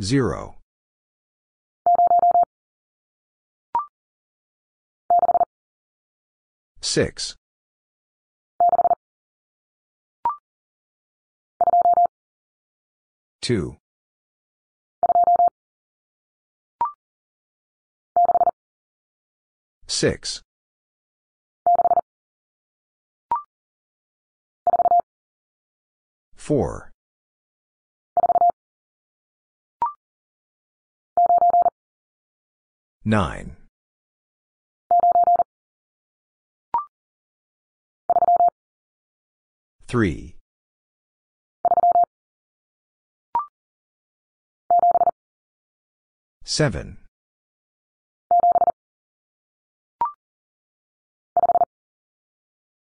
Zero. Six. Two. Six. Four. Nine. Three. Seven.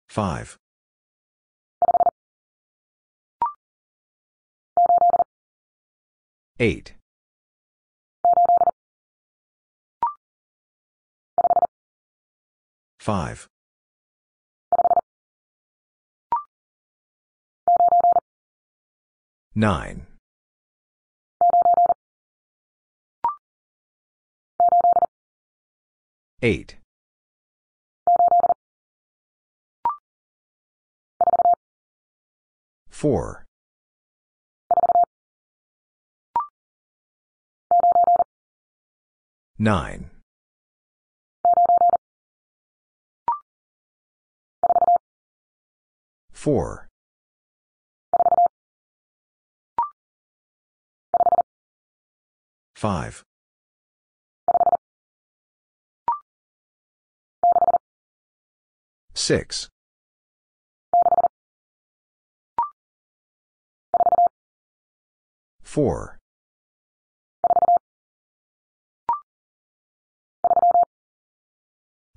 Five. Eight. Five. Nine. Eight. Four. Nine. Four. Five. Six. Four.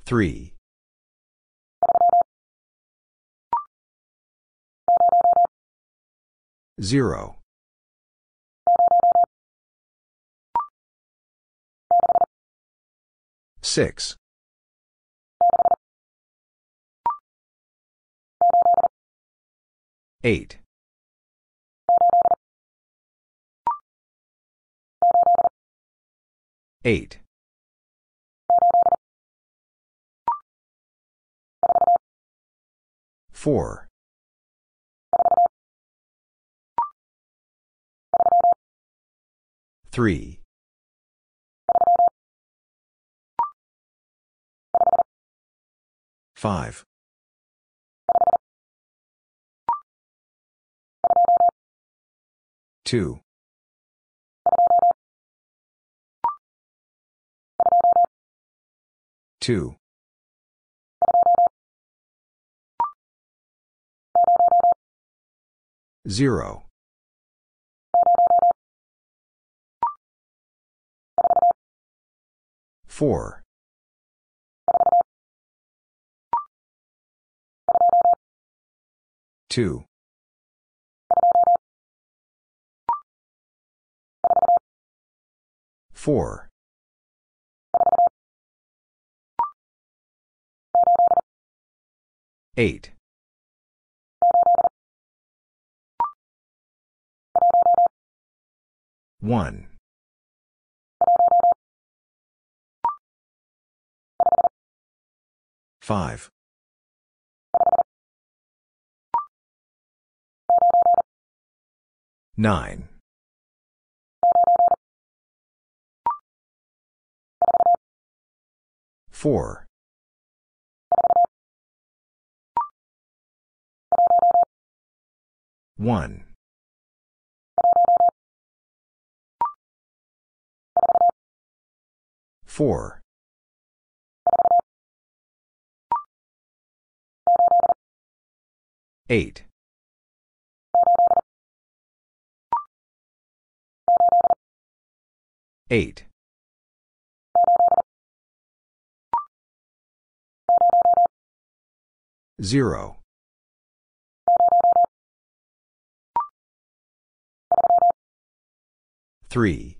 Three. Zero. Six. Eight. Eight. Four. Three. Five. Two. Two. Zero. Four. Two. Four. Eight. One. Five. Nine. Four. One. Four. Eight. Eight. Zero. Three.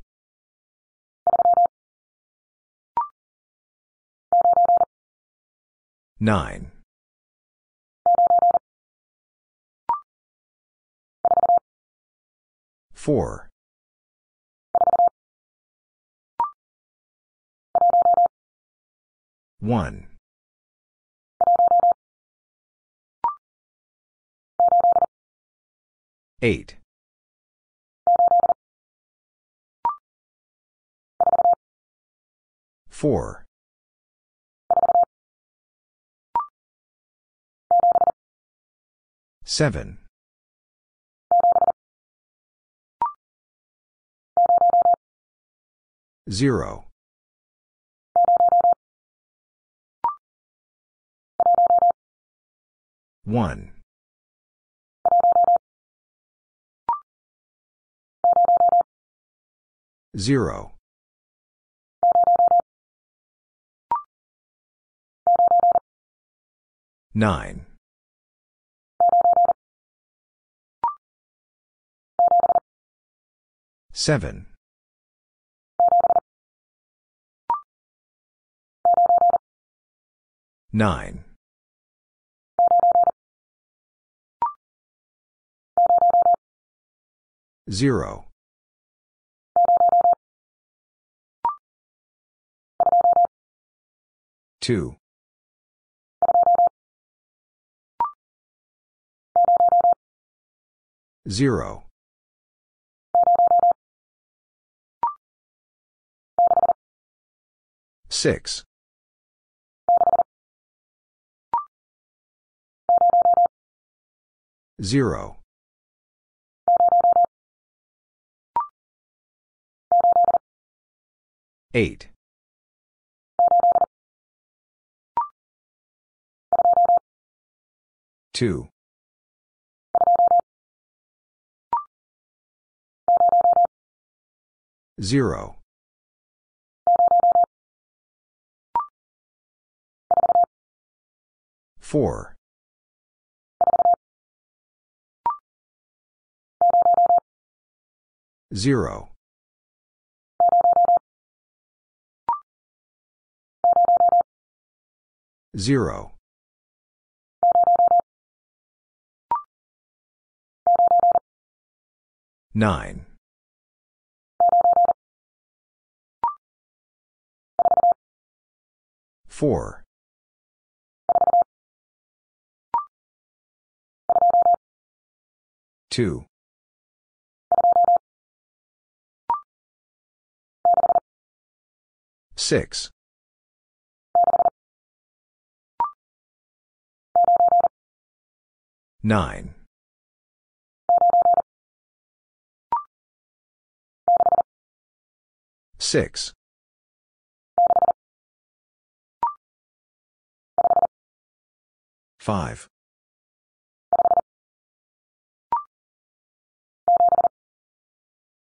Nine. Four. One. Eight. Four. Seven. 0. 1. 0. 9. 7. 9. 0. 2. 0. 6. 0. 8. 2. 0. 4. 0. 0. 9. 4. 2. 6. 9. 6. 5.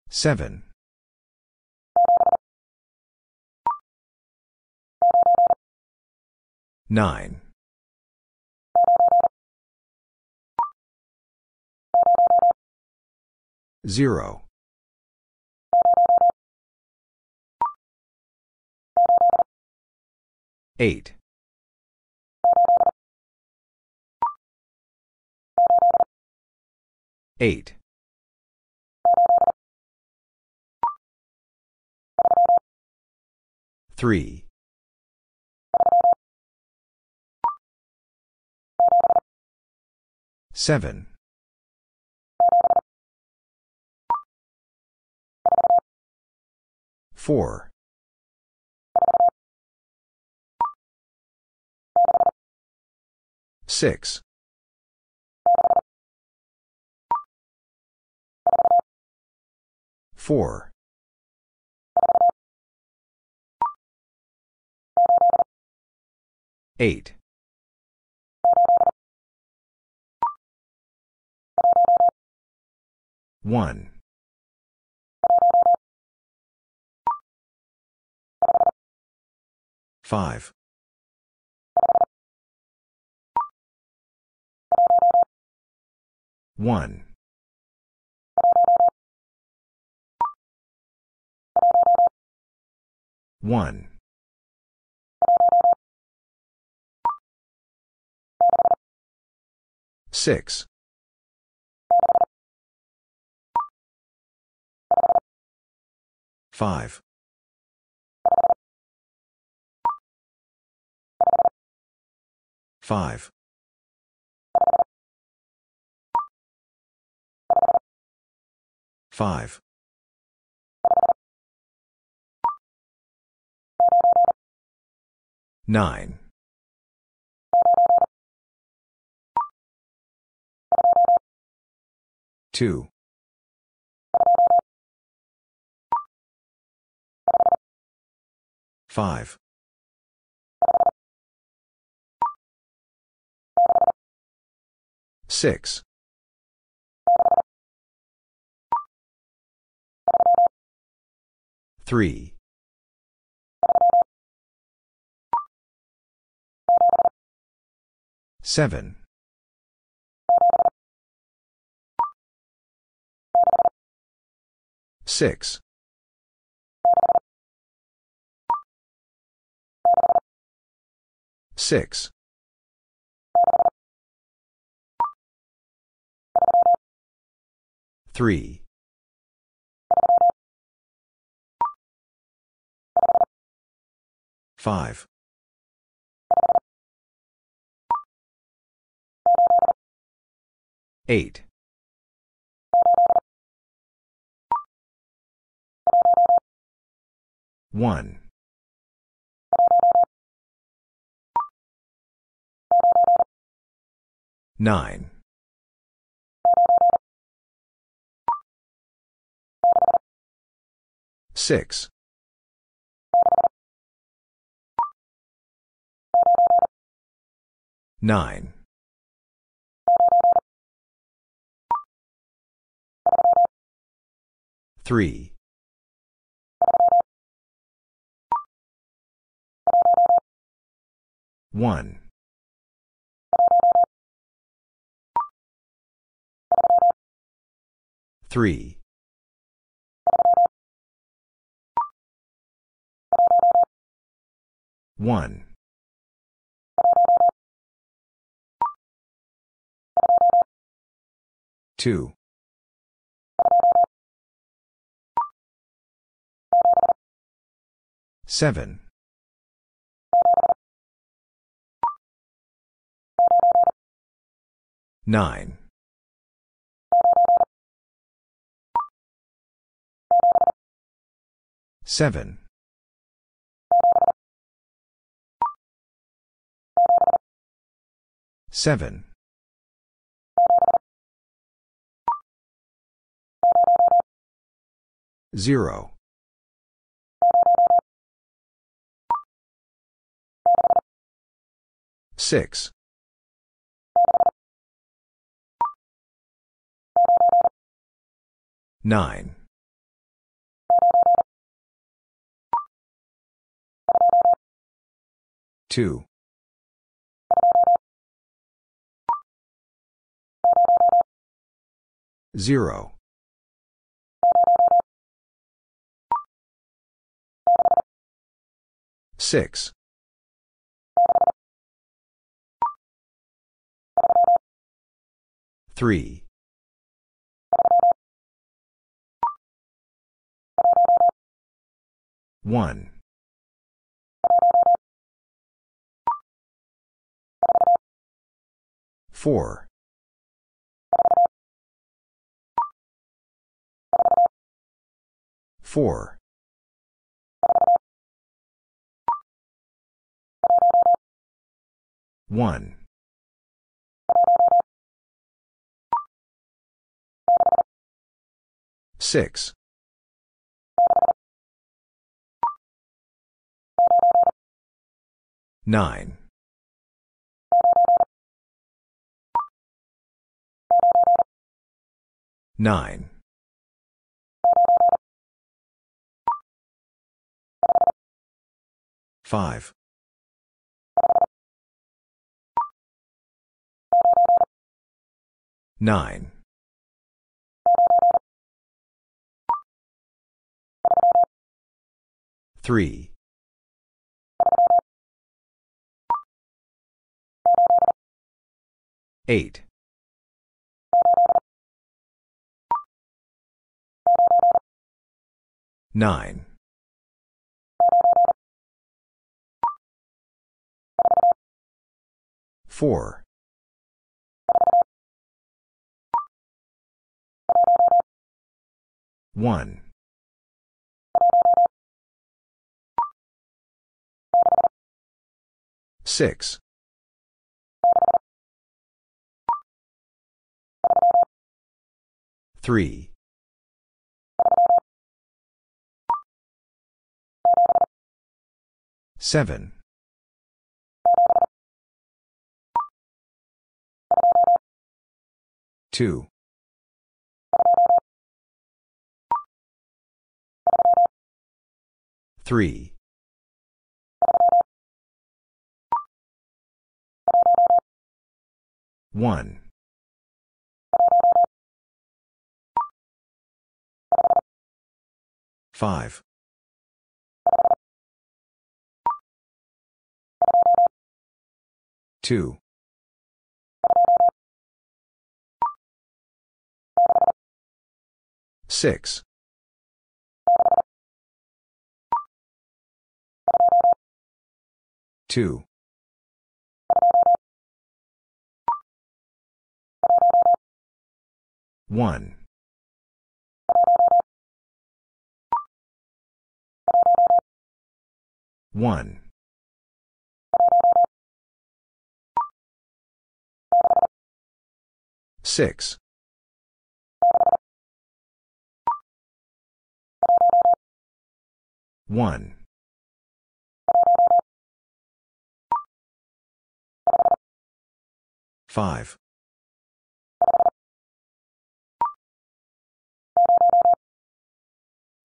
7. 9. 0. 8. 8. 3. 7. 4. 6. 4. 8. 1. 5. 1. 1. 6. 5. 5. 5. 9. 2. 5. 6. 3. 7. 6. 6. 3. 5. 8. 1. 9. 6. 9. 3. 1. 3. 1. 2. 7. 9. 7. 7. 0. 6. 9. 2. 0. 6. 3. 1. 4. 4. 1. 6. 9. 9. 5. 9. 3. 8. 9. 4. 4. 1. 6. 3. 7. 2. 3. 1. 5. 2. 6. 2. One. 1. 6. 1. 5.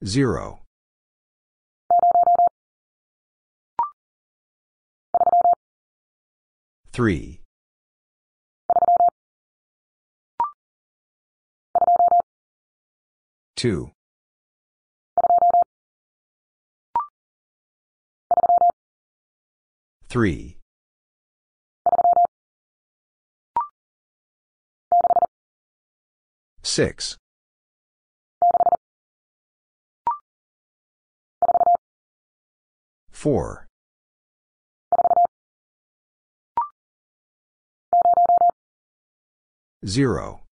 0. 3. 2. 3. 6. 4. 0.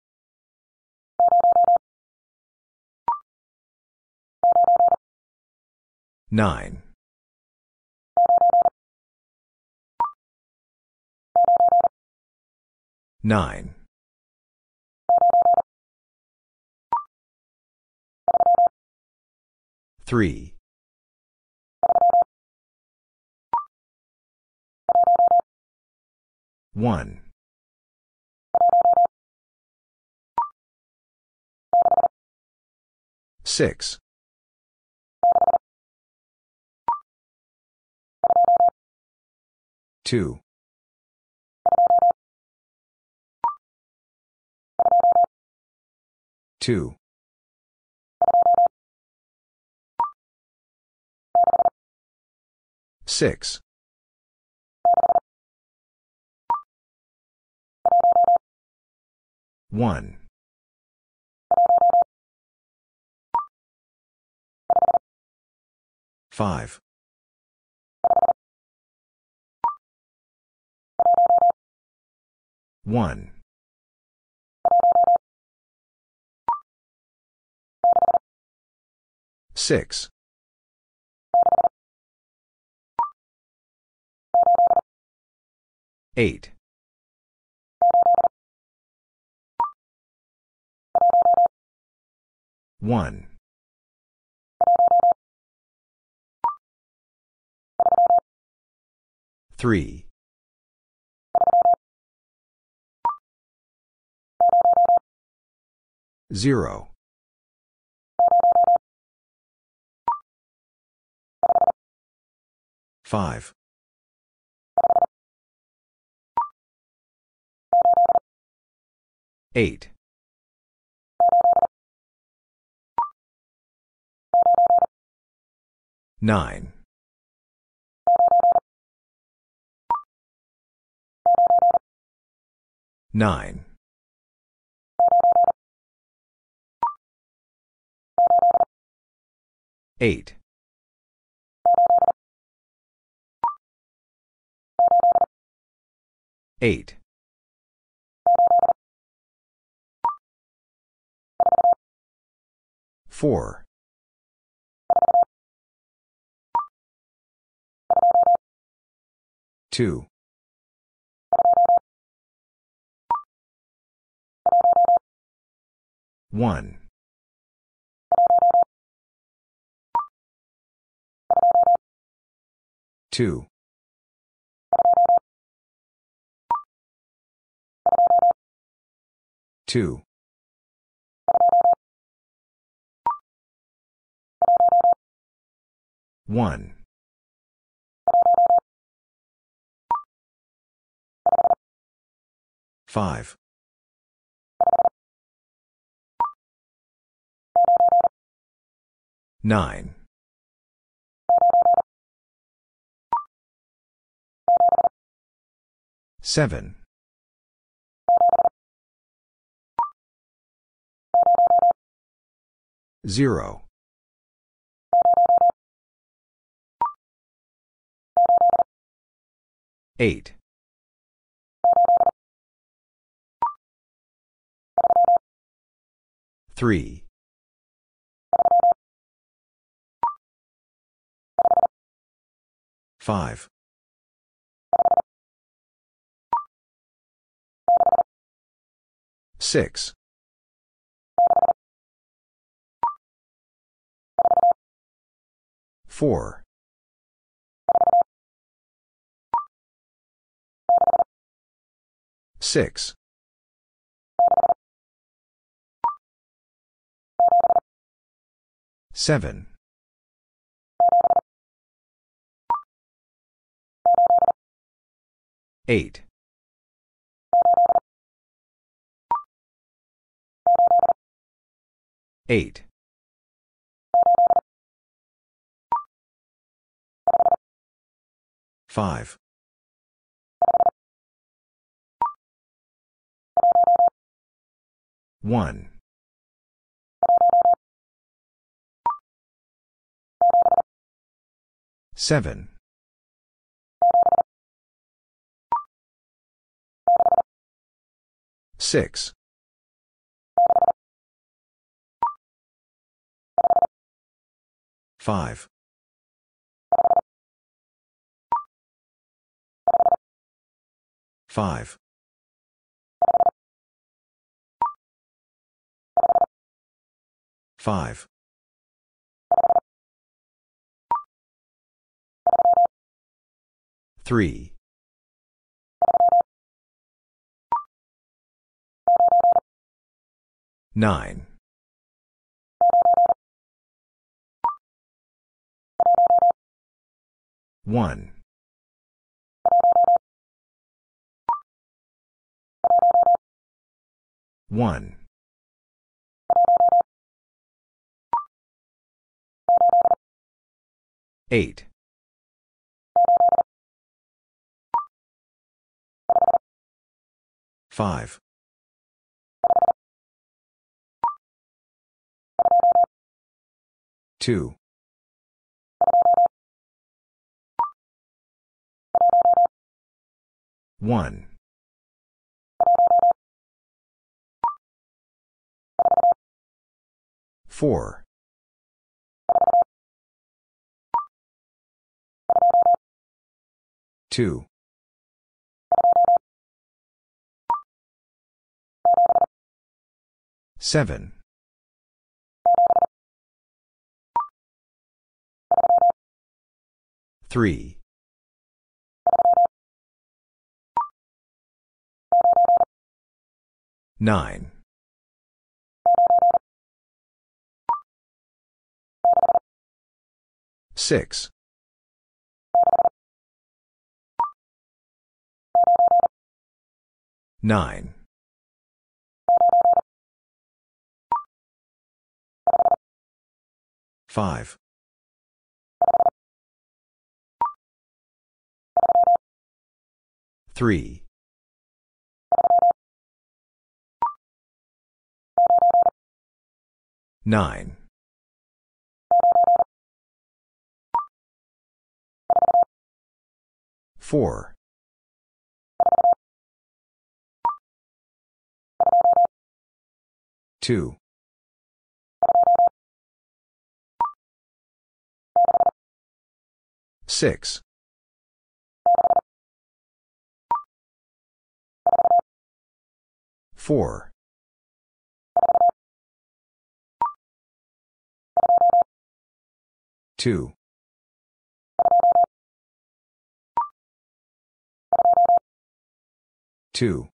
9. 9. 3. 1. 6. 2. 2. 6. 1. 5. 1. 6. 8. 1. 3. 0. 5. 8. 9. 9. 8. 8. 4. 2. 1. 2. 2. 1. 5. 9. 7. 0. 8. 3. 5. 6. 4. 6. 7. 8. 8. 5. 1. 7. 6. 5. 5. 5. 3. 9. 1. 1. 8. 5. 2. 1. 4. 2. 7. 3. 9. 6. 9. 5. 3. 9. 4. 2. 6. 4. Two. Two.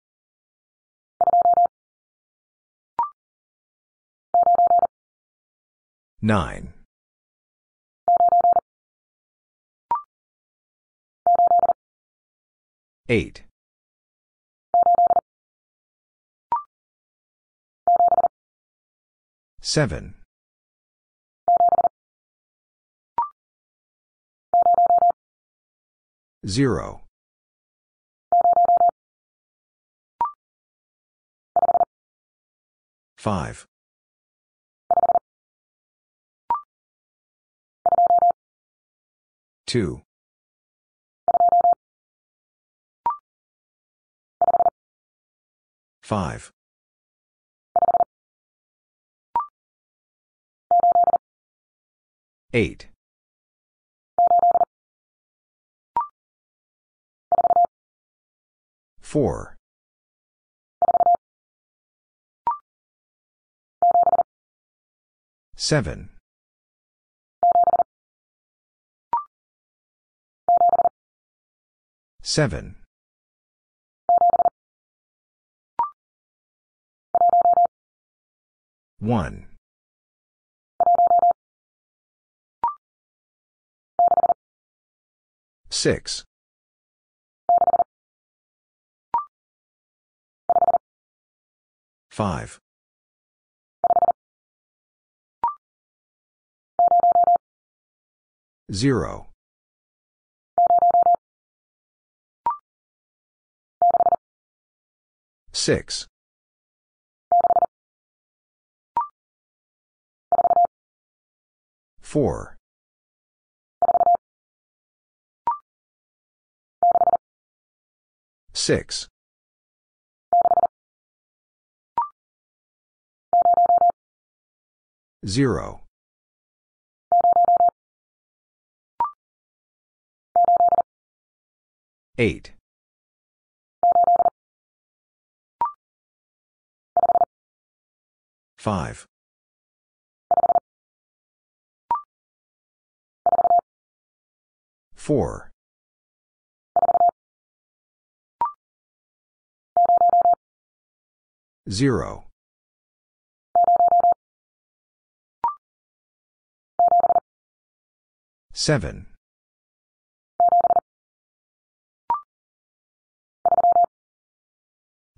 Nine. Eight. Seven. Zero. Five. Two. Five. Eight. Four. Seven. Seven. One. Six. Five. Zero. Six. Four. Six. Zero. Eight. Five. Four. Zero. Seven.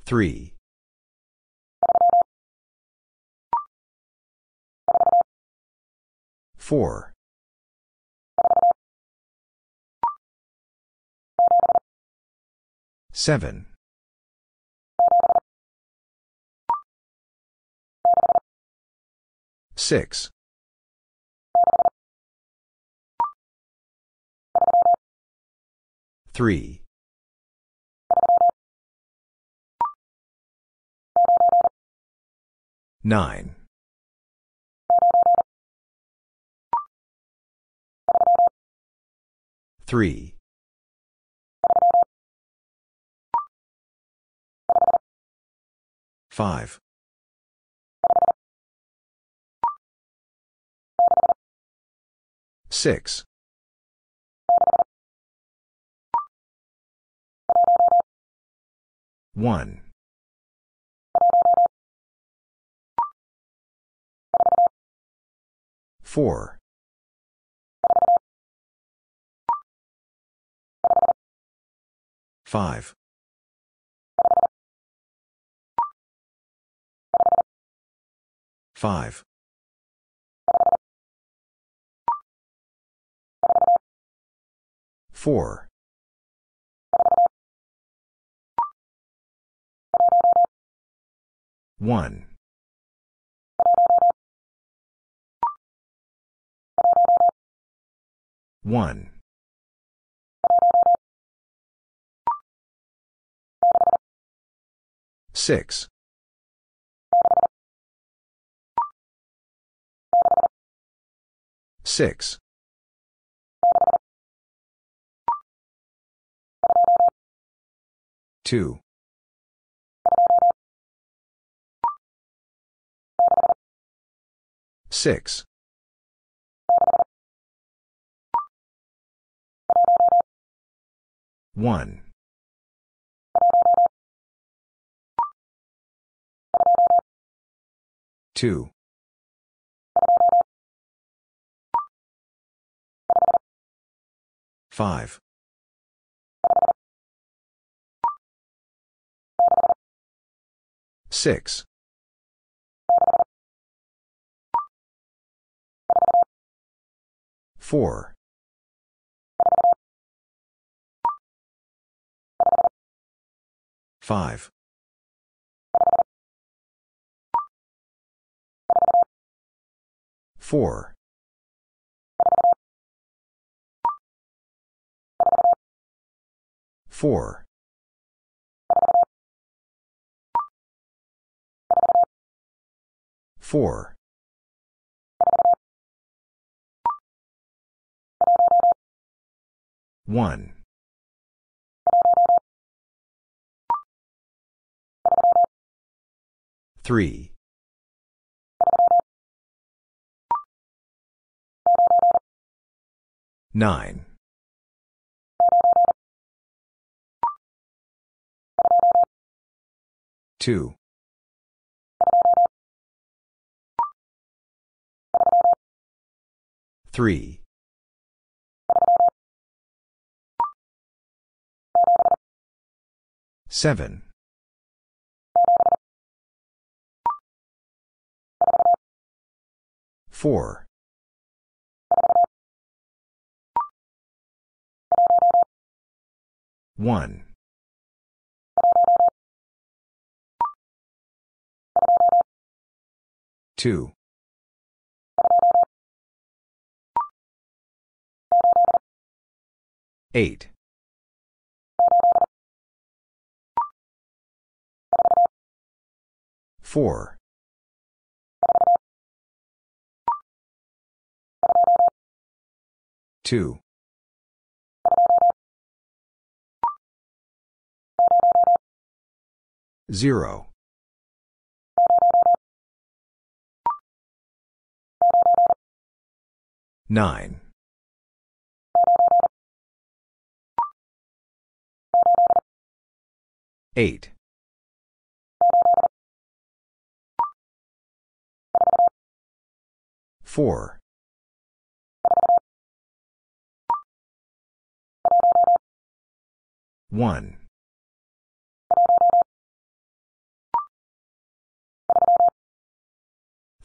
Three. Four. Seven. Six. Three. Nine. Three. Five. Six. One. Four. Five. Five. Four. 1. 1. 6. 6. 2. Six. One. Two. Five. Six. Four. Five. Four. Four. Four. One. Three. Nine. Two. Three. Seven. Four. One. Two. Eight. Four. Two. Zero. Nine. Eight. Four. One.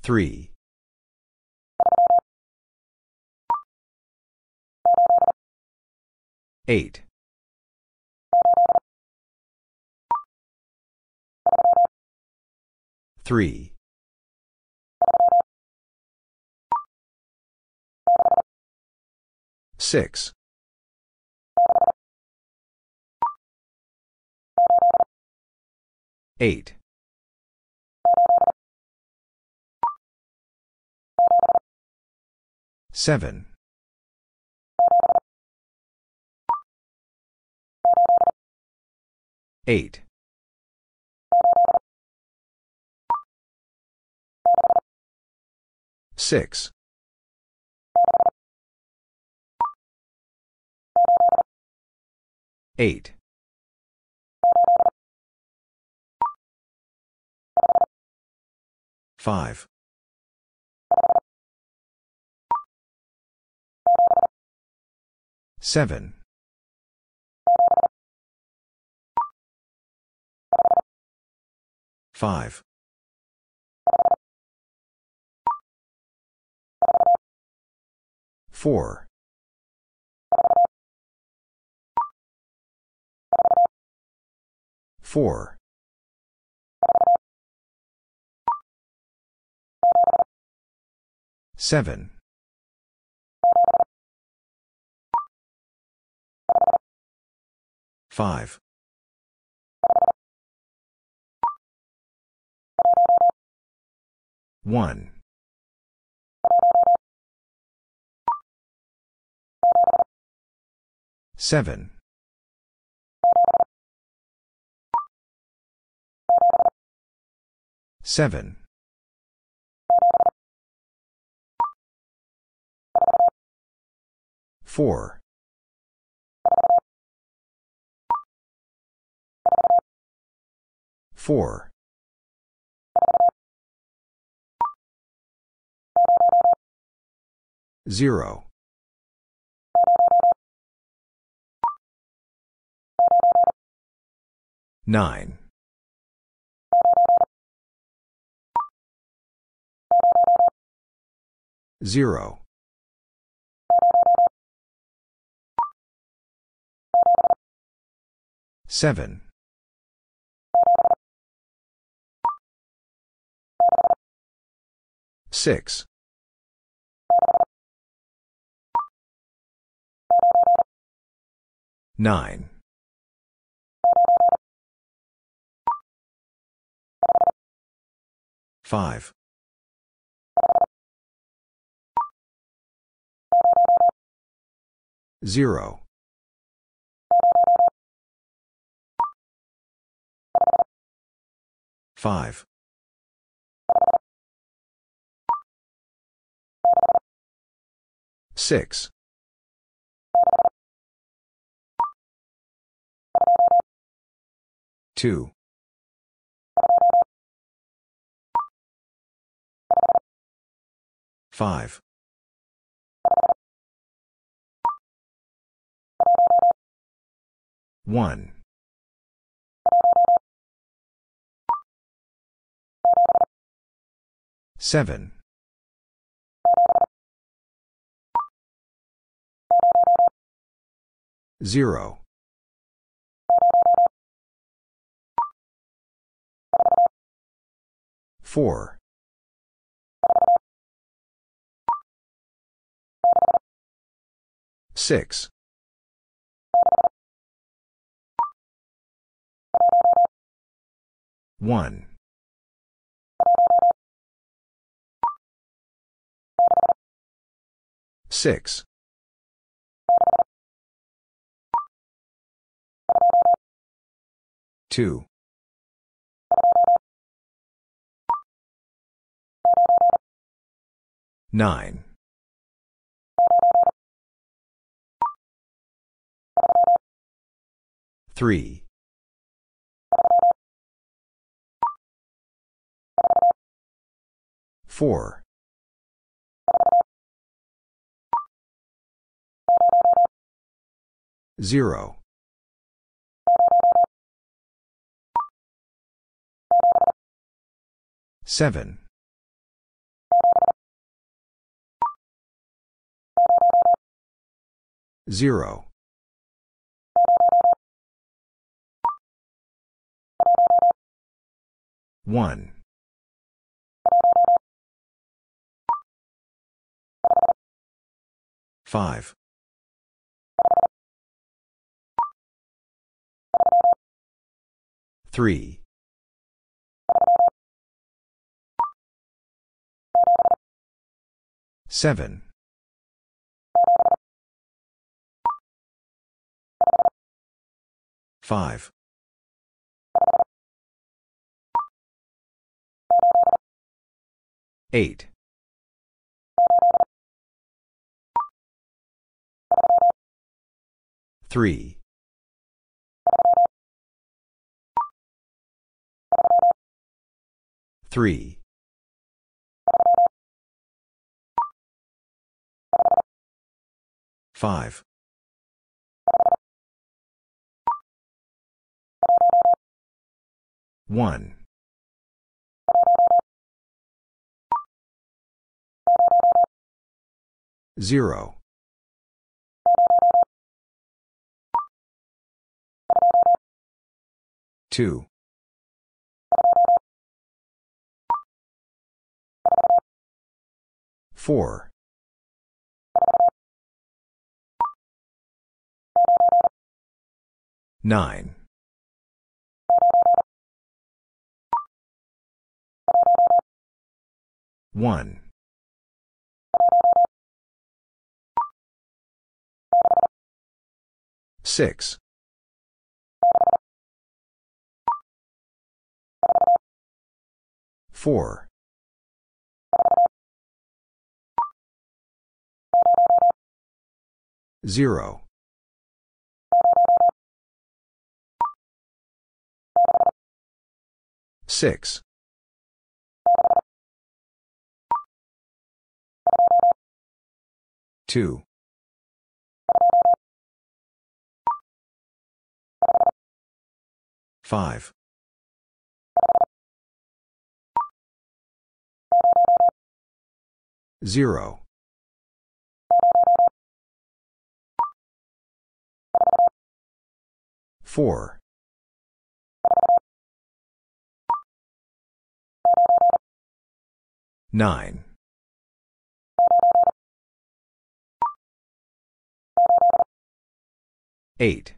Three. Eight. Three. Six. Eight. Seven. Eight. Six. Eight. Five. Seven. Five. Four. Four. Seven. Five. One. Seven. Seven. Four. Four. Zero. Nine. Zero. Seven. Six. Nine. Five. Zero. Five. Six. Two. Five. One. Seven. Zero. Four. Six. One. Six. Two. Nine. Three. Four. Zero. Seven. Zero. One. Five. Three. Seven. Five. Eight. Three. Three. Five. One. Zero. Two. Four. Nine. One. Six. Four. Zero. Six. Two. Five. Zero. Four. Nine. Eight.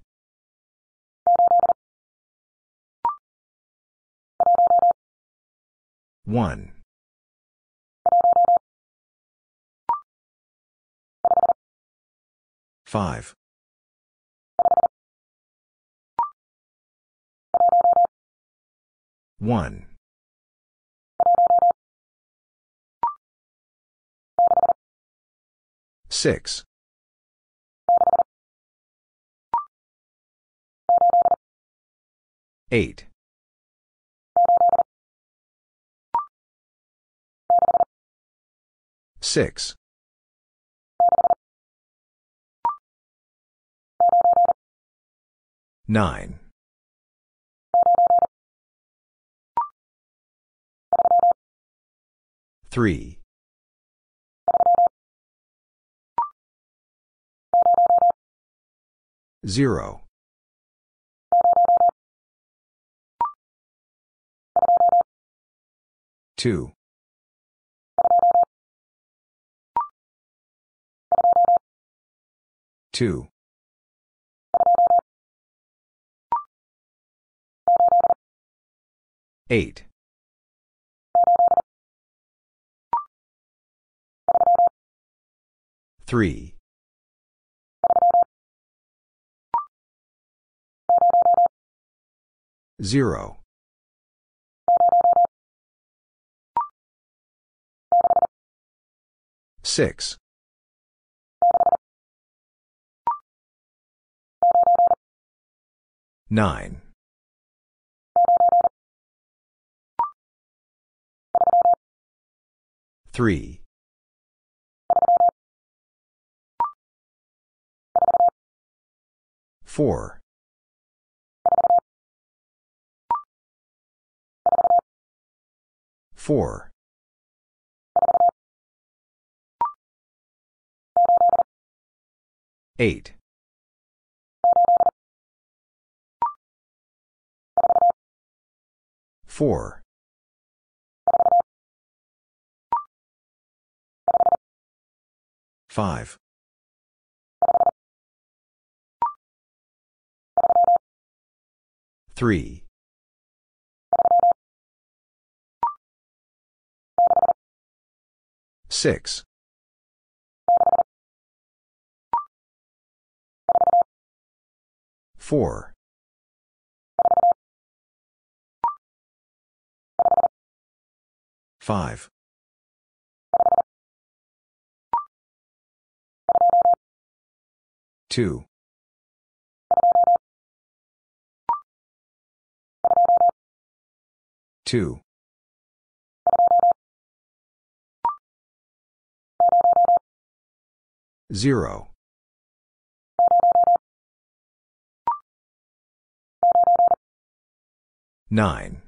One. Five. One. Six. Eight. Six. Nine. Three. Zero. Two. Two. Eight. Three. Zero. Six. Nine. Three. Four. Four. Eight. Four. Five. Three. Six. Four. Five. Two. Two. Zero. Nine.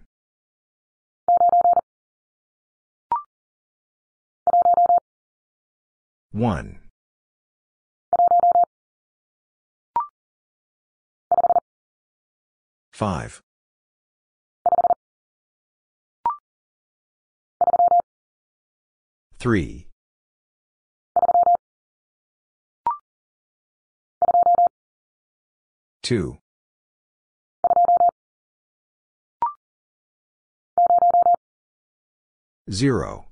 One. Five. Three. Two. Zero.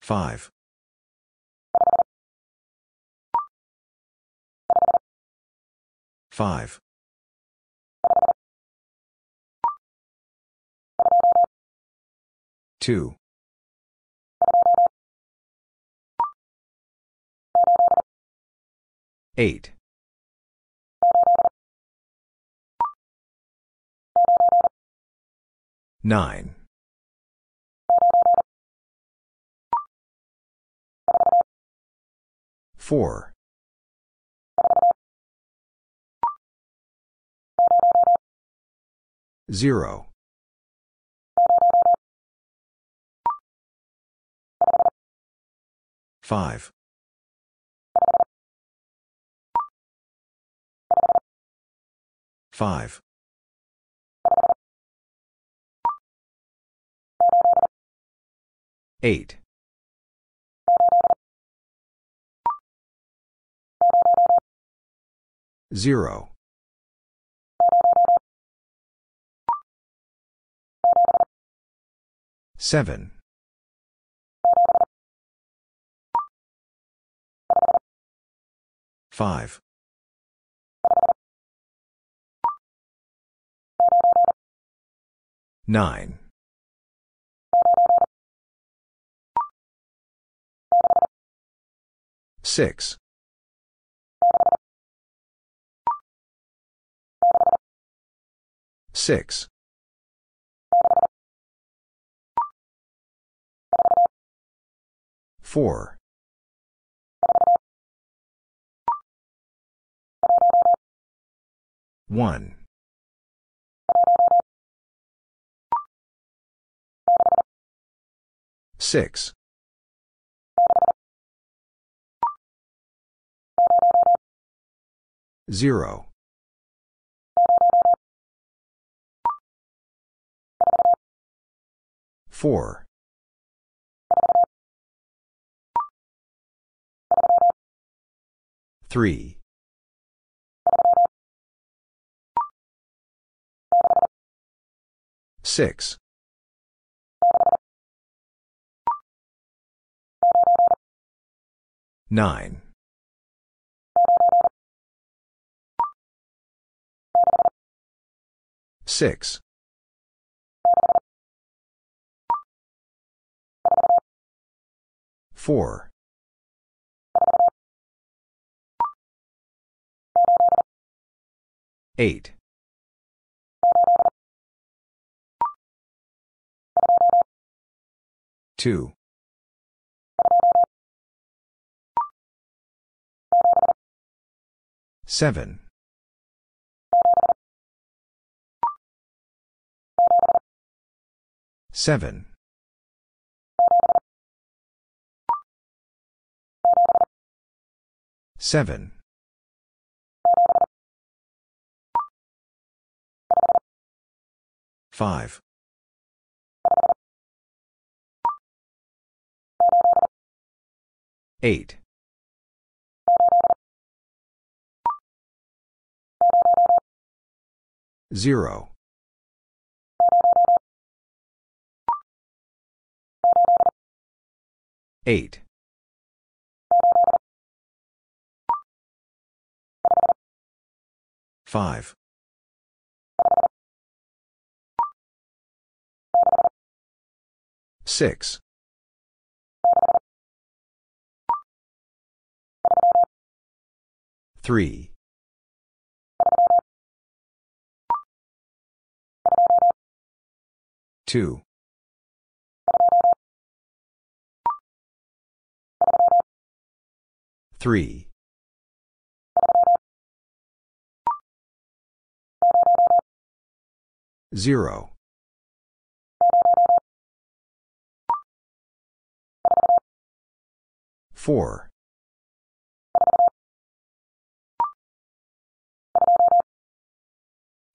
Five. 5. 2. 8. 9. 4. 0. 5. 5. 8. 0. 7. 5. 9. 6. 6. 4. 1. 6. 0. 4. 3. 6. 9. 6. 4. 8. 2. 7. 7. 7. 5. 8. 0. 8. 5. 6. 3. 2. 3. 0. 4.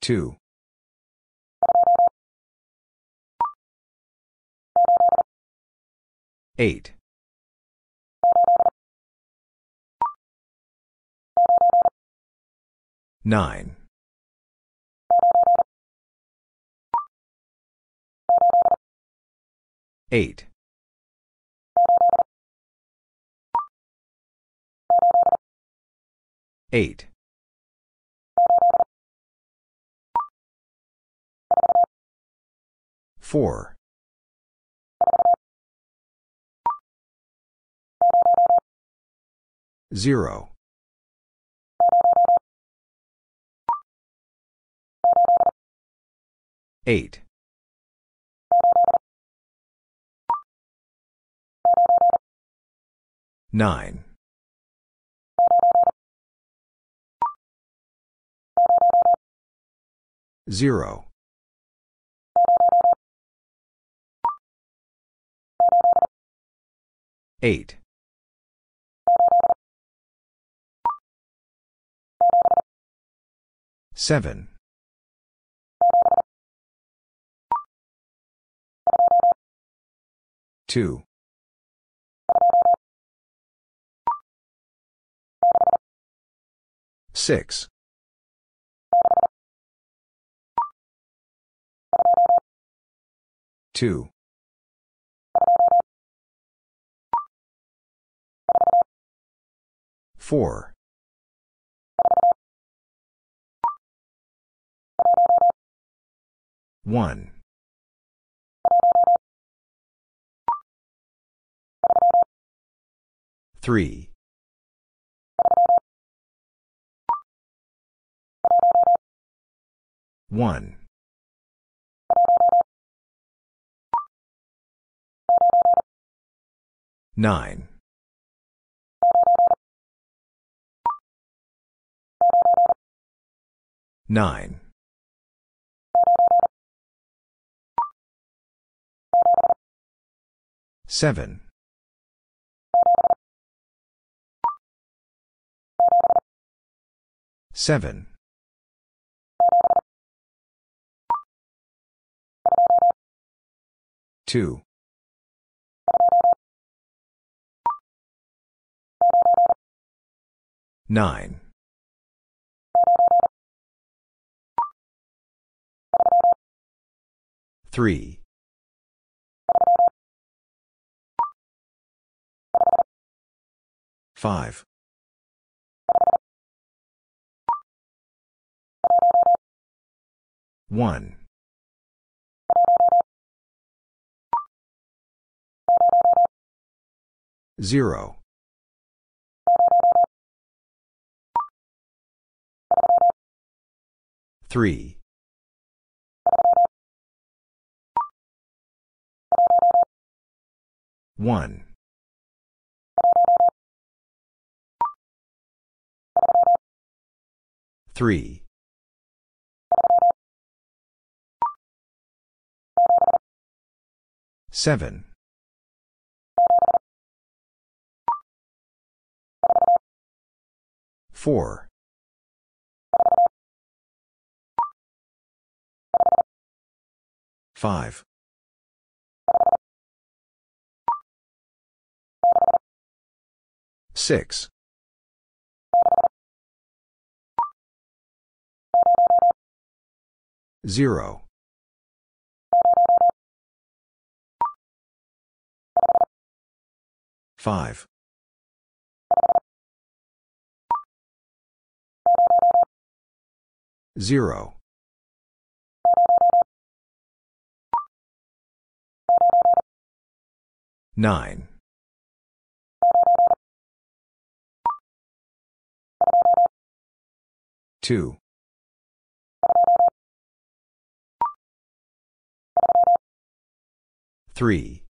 2. 8. 9. 8. 8. 4. 0. 8. 9. 0. 8. 7. 2. 6. 2. 4. 1. 3. 1. 9. 9. 7. 7. 2. 9. 3. 5. 1. 0. 3. 1. 3. 7. 4. 5. 6. 0. 5. 0. 9. 2. 3.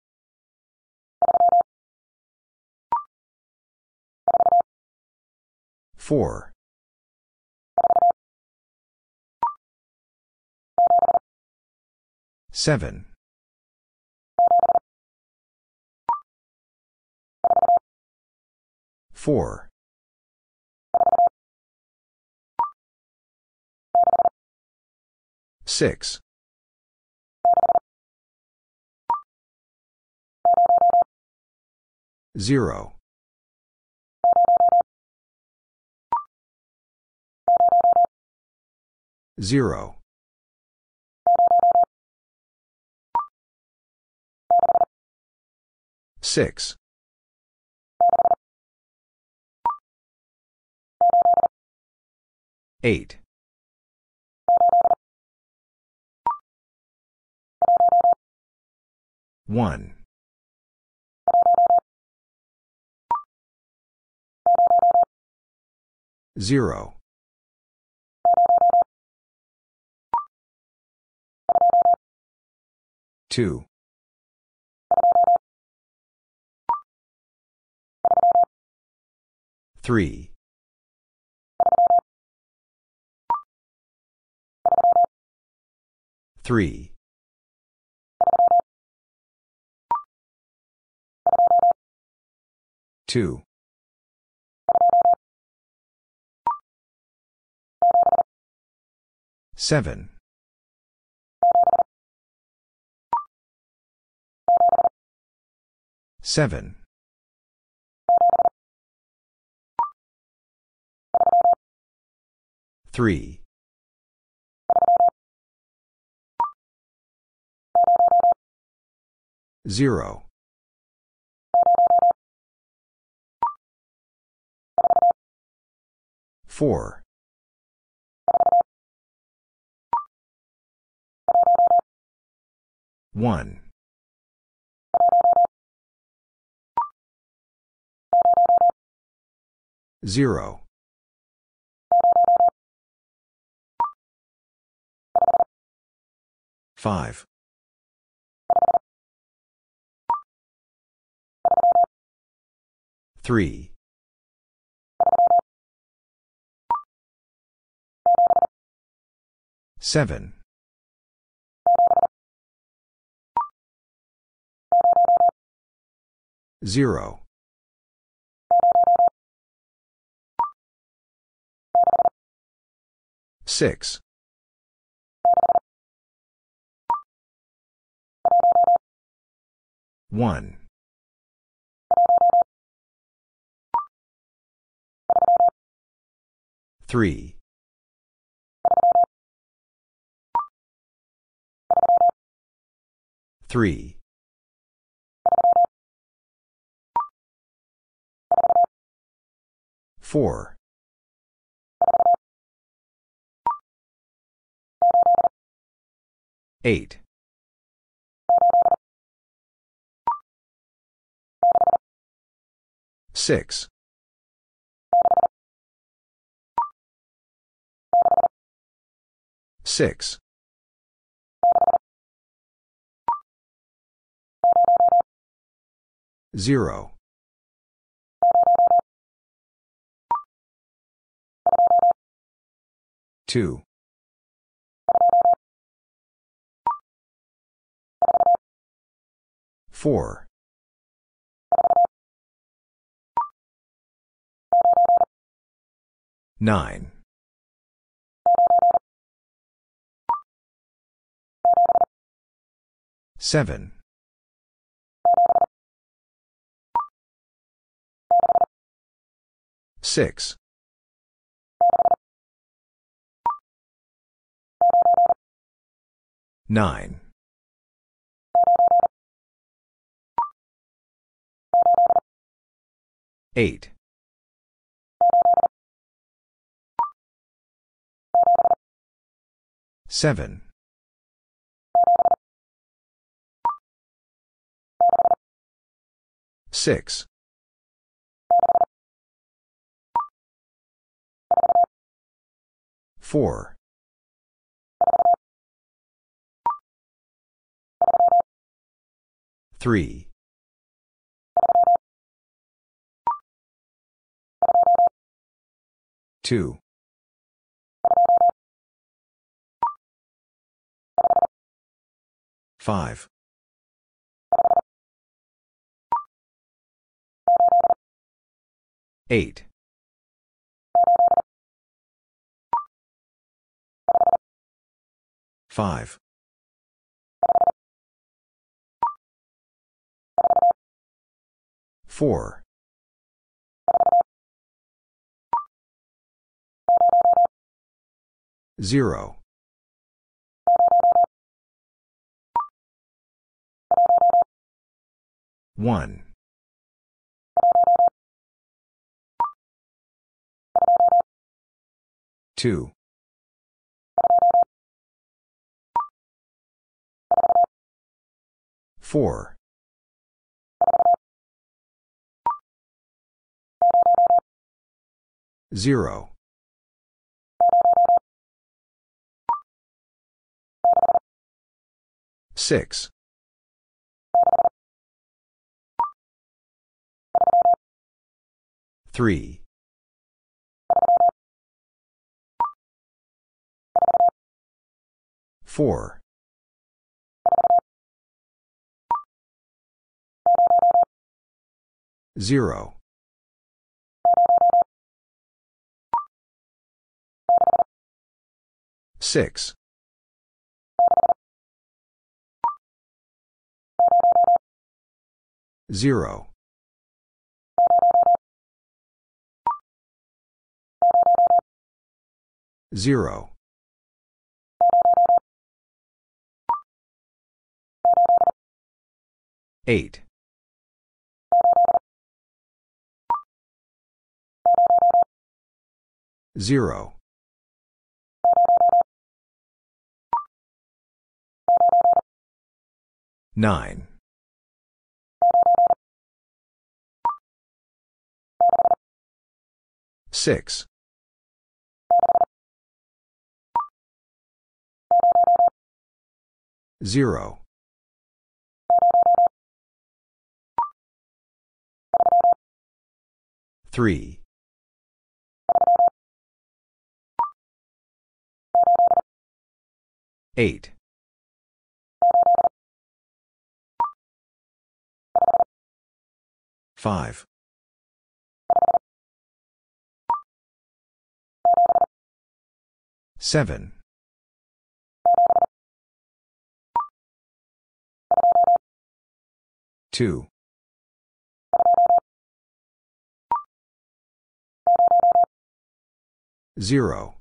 4. 7. 4. 6. 0. 0. 6. 8. 1. 0. 2. 3. 3. 2. 7. 7. 3. 0. 4. 1. 0. 5. 3. 7. 0. 6. 1. 3. 3. 4. 8. 6. 6. 0. 2. 4. 9. 7. 6. 9. 8. 7. 6. 4. 3. 2. 5. 8. 5. 4. 0. 1. Two. Four. Zero. Six. Three. Four. Zero. Six. Zero. Zero. Eight. Zero. Nine. Six. Zero. Three. Eight. Five. Seven. Two. Zero.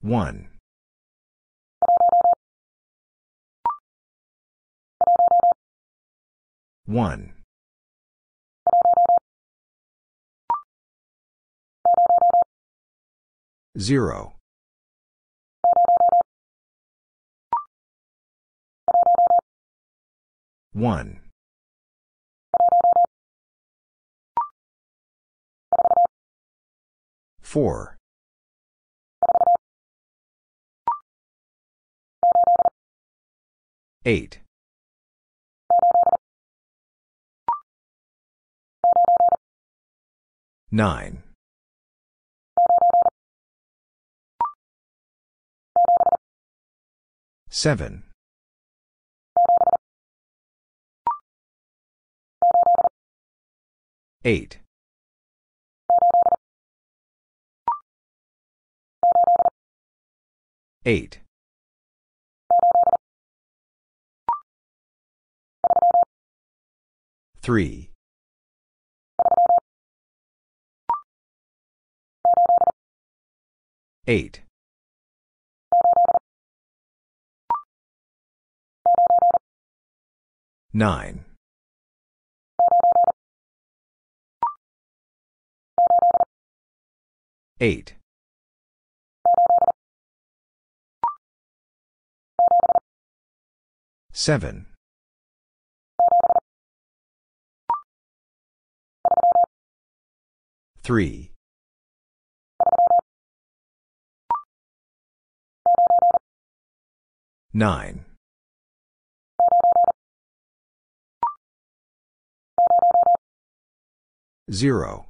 One. One. Zero. One. Four. Eight. Nine. Seven. Eight. Eight. Three. Eight. Nine. Eight. Seven. Three. Nine. Zero.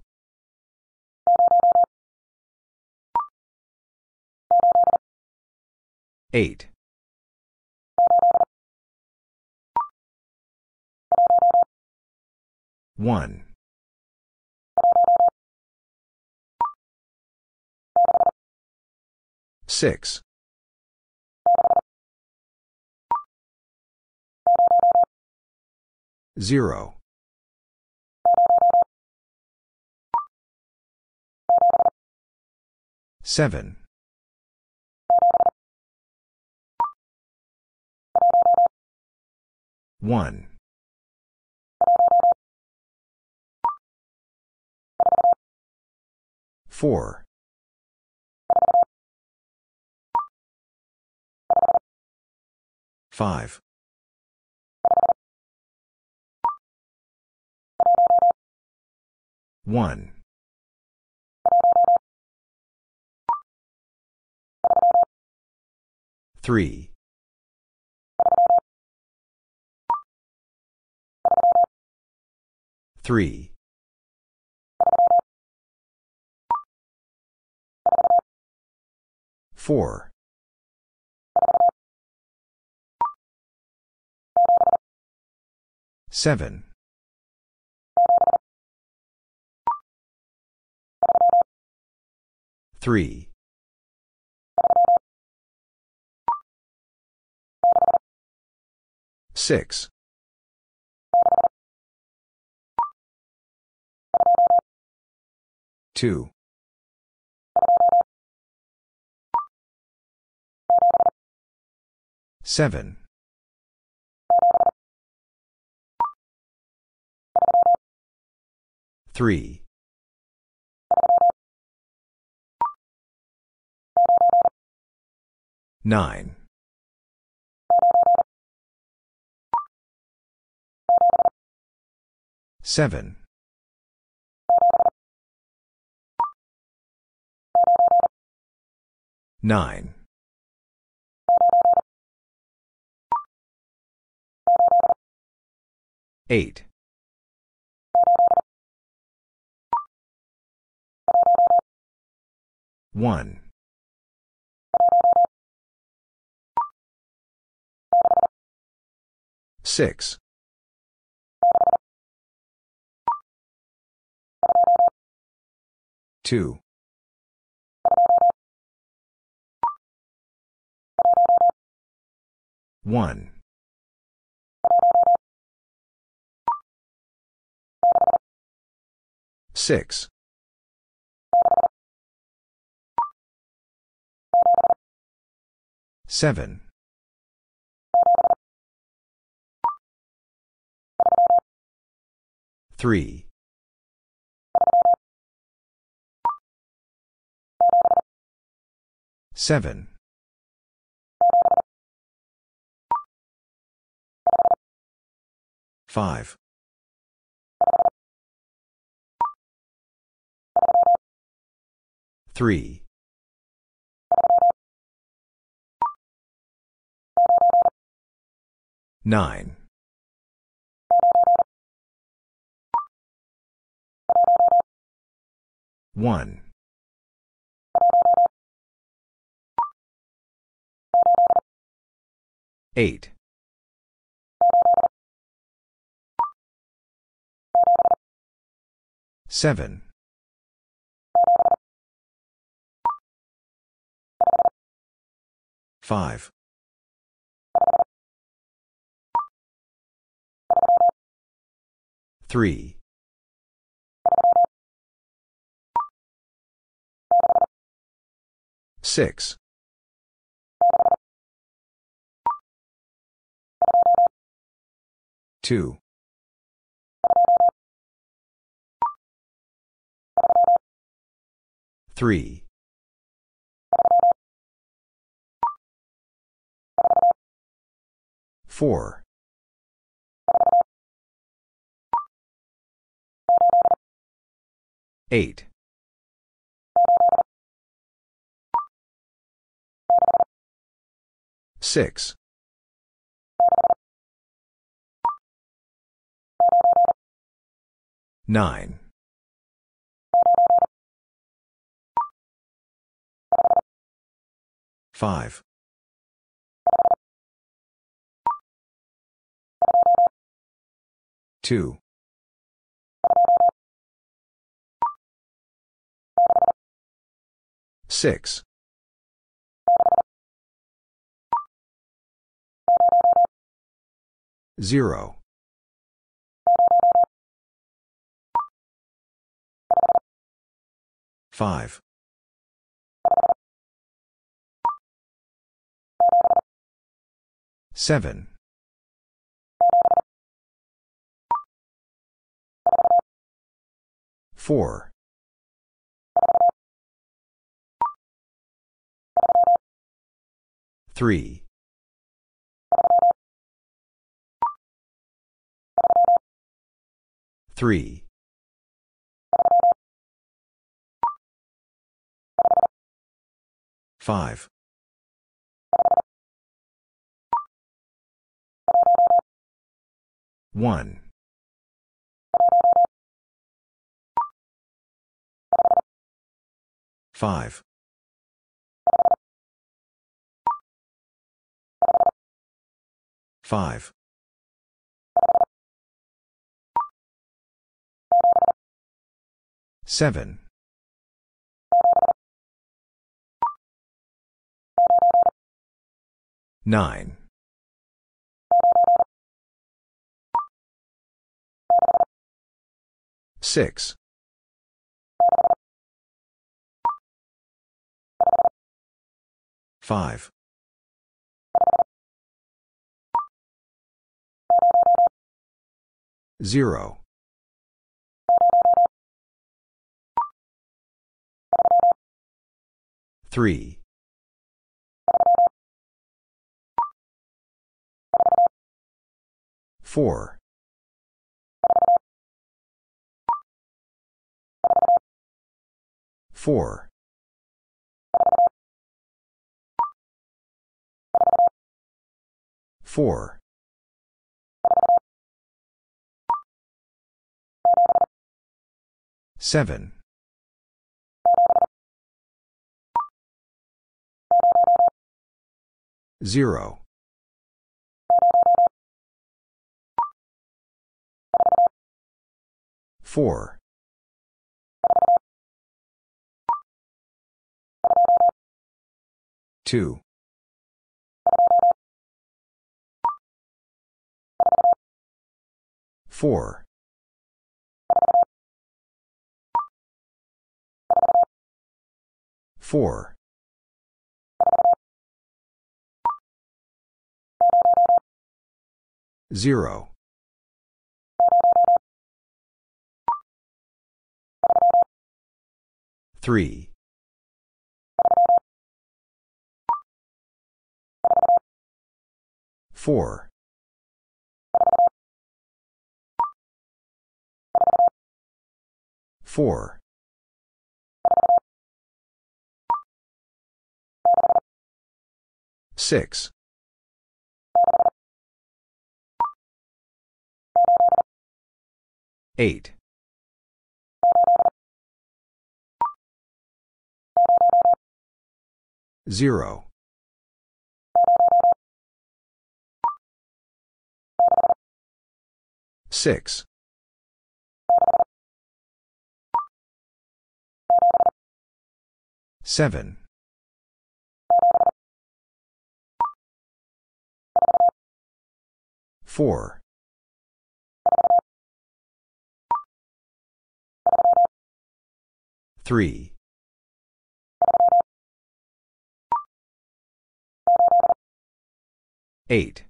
Eight. One. Six. Zero. Seven. One. Four. Five. One. Three. Three. 4. 7. 3. 6. 2. 7. 3. 9. 7. 9. 8. 1. 6. 2. 1. 6. 7. 3. 7. 5. 3. 9. 1. 8. 7. 5. 3. 6. 2. 3. 4. 8. 6. 9. 5. 2. 6. 0. 5. 7. Four. Three. Three. Five. One. 5. 5. 7. 9. 6. 5. 0. 3. 4. 4. 4. 7. 0. 4. 2. 4. 4. 0. 3. 4. 4. 6. 8. 0. 6. 7. 4. 3. 8.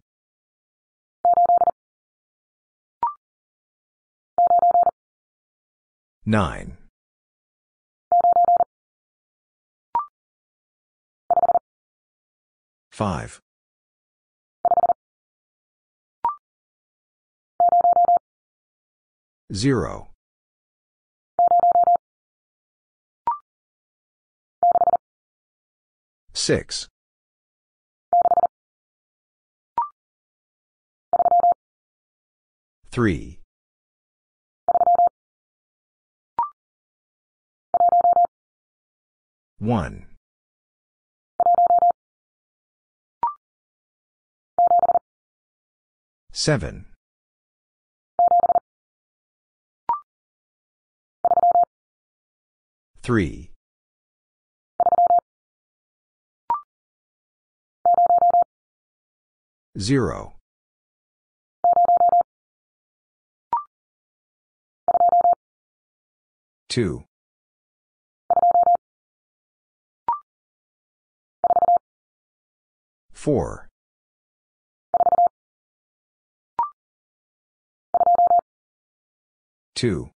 9. 5. 0. 6. 3. 1. 7. 3. 0. 2. 4. Two.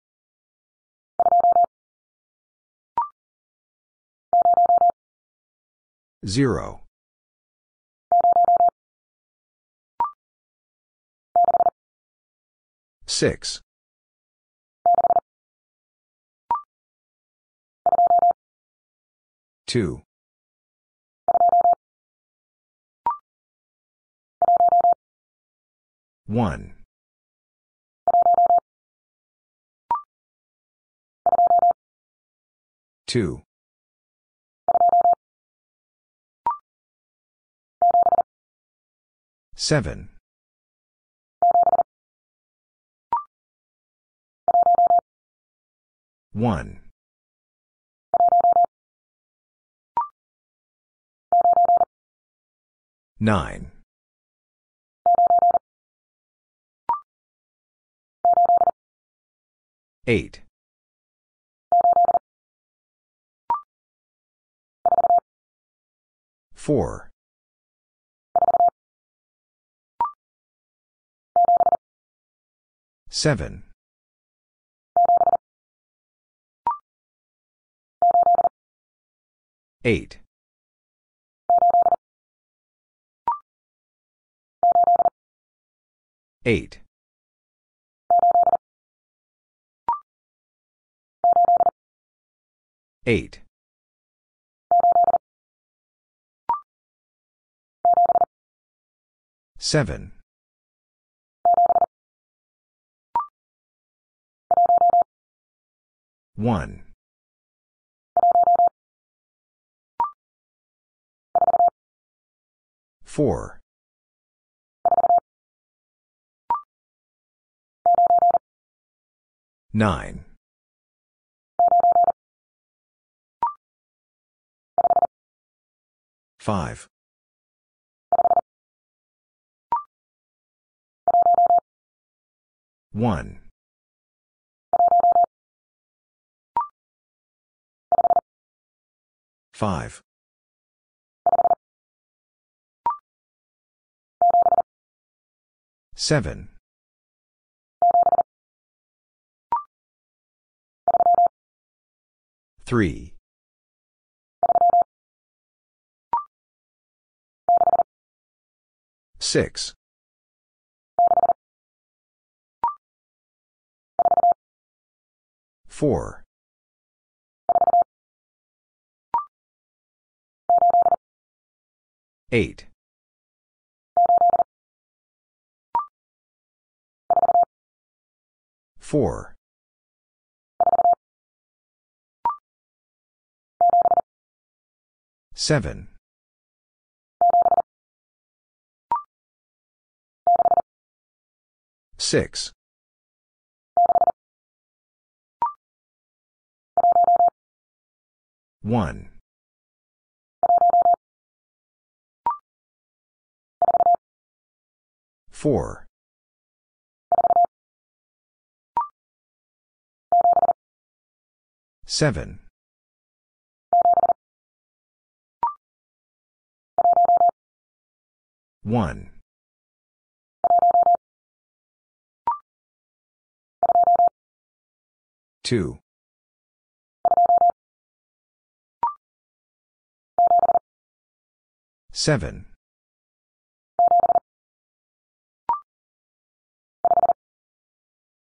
Zero. Six. Two. One. 2. 7. 1. 9. 8. 4. 7. 8. 8. 8. 7. 1. 4. 9. 5. 1. 5. 7. 3. 6. 4. 8. 4. 7. 6. 1. 4. 7. 1. 2. 7.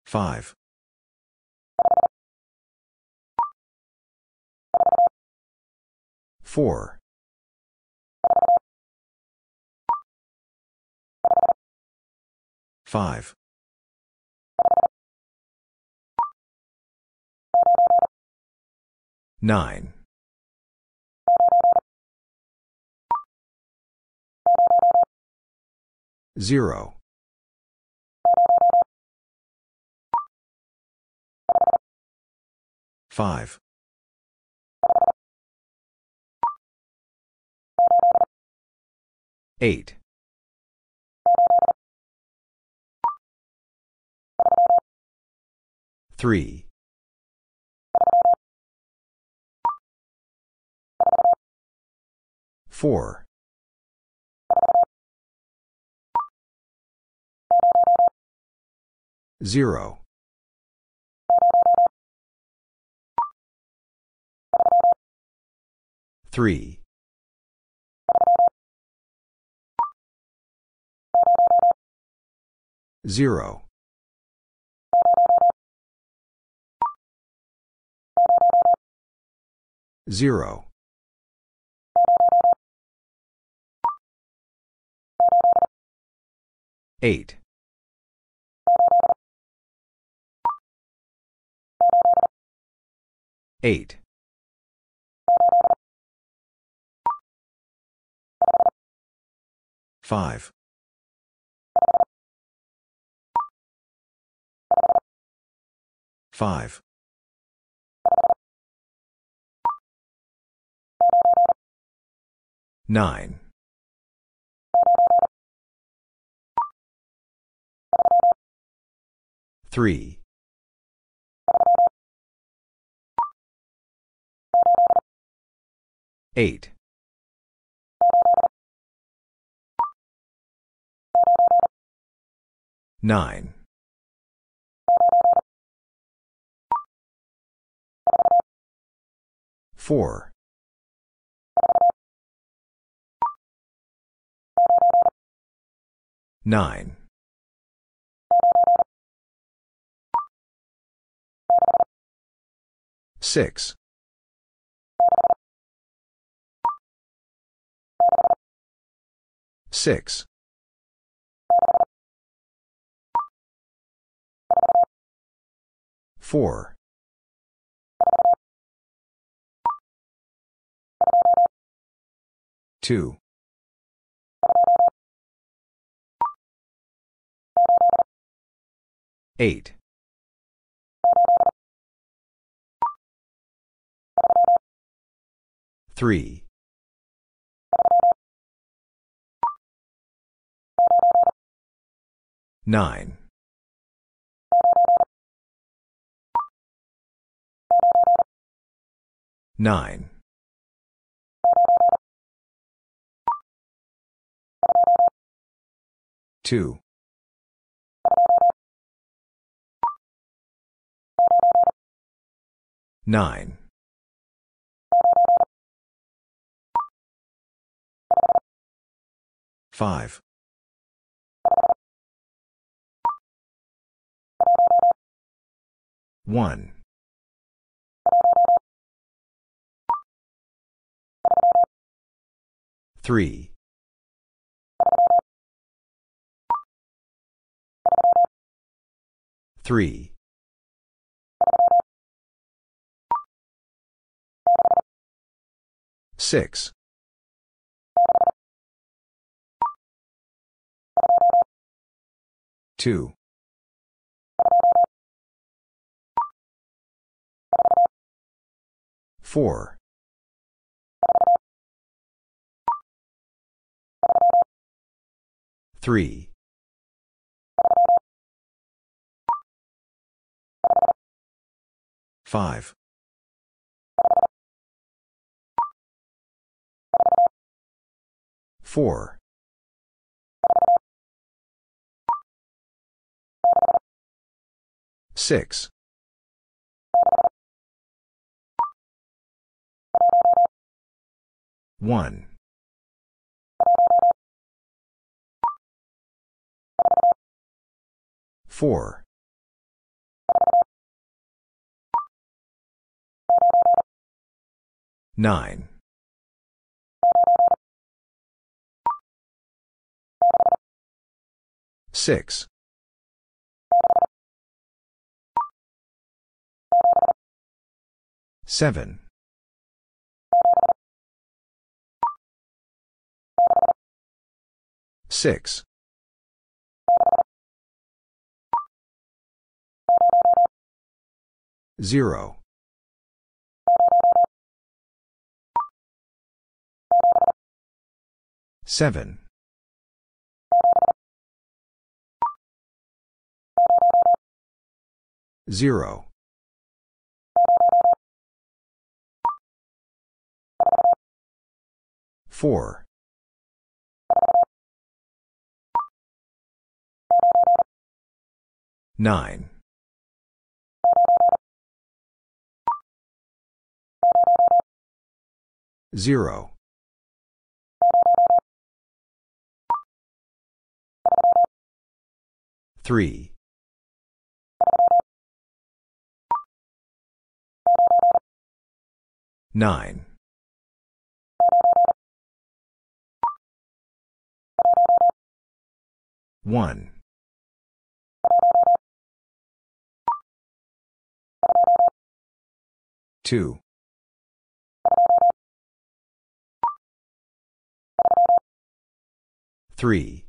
5. 4. 5. 9. 0. 5. 8. 3. 4. 0. 3. 0. 0. 8. 8. 5. 5. 9. 3. 8. 9. 4. 9. 6. 6. 4. 2. 8. 3. 9. 9. 2. 9. 5. 1. 3. 3. 6. 2. 4. 3. 5. 4. 6. 1. 4. 9. 6. 7. 6. 0. 7. 0. 4. 9. 0. 3. 9. 1. 2. 3.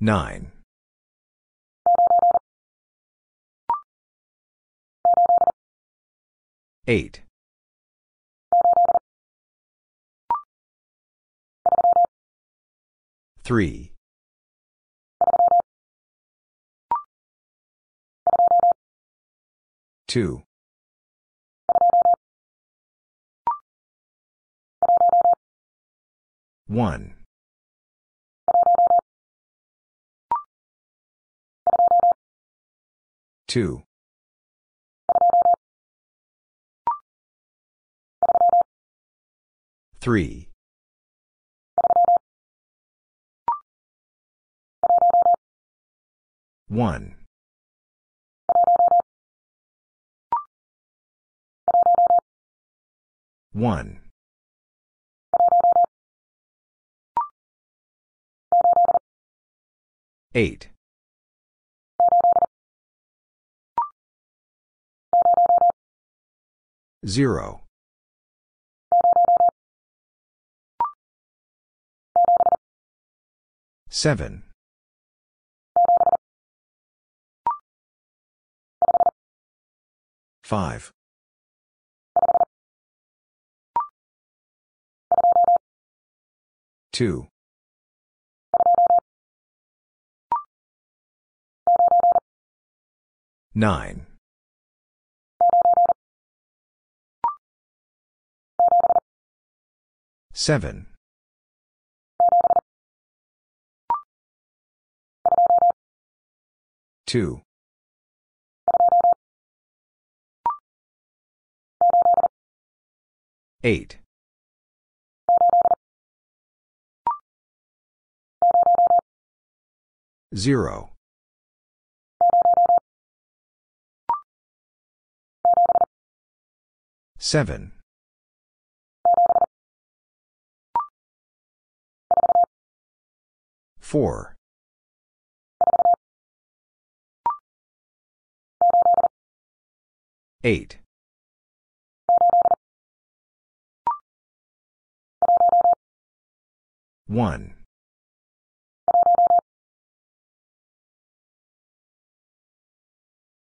9. 8. 3. 2. 1. 2. 3. 1. 1. 8. 0. 7. 5. 2. 9. 7. 2. 8. 0. 7. 4. 8. 1.